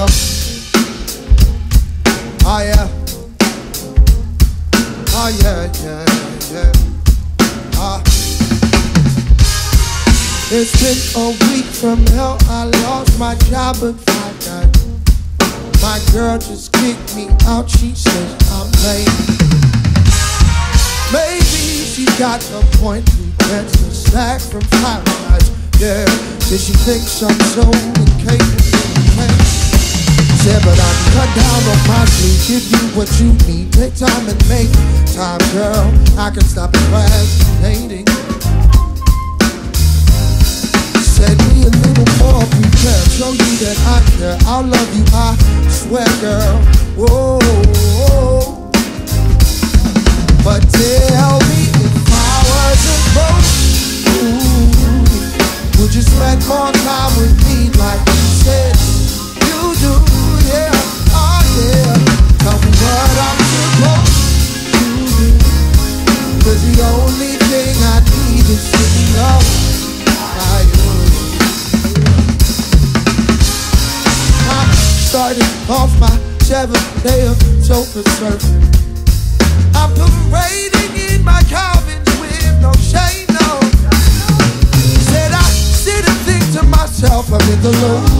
Ah, yeah. Oh yeah. Oh yeah, yeah, yeah. Ah. It's been a week from hell. I lost my job, but I got my girl just kicked me out. She says I'm late. Maybe she got a point to catch the slack from five eyes. Yeah, did she think I'm so incapable? Said, but I can cut down on my sleep. Give you what you need. Take time and make time, girl. I can stop procrastinating said be a little more prepared. Show you that I care. I'll love you, I swear, girl. Whoa. The only thing I need is to be loved by you. I started off my Chevrolet I'm in my with no Said I think to myself, I'm in the loop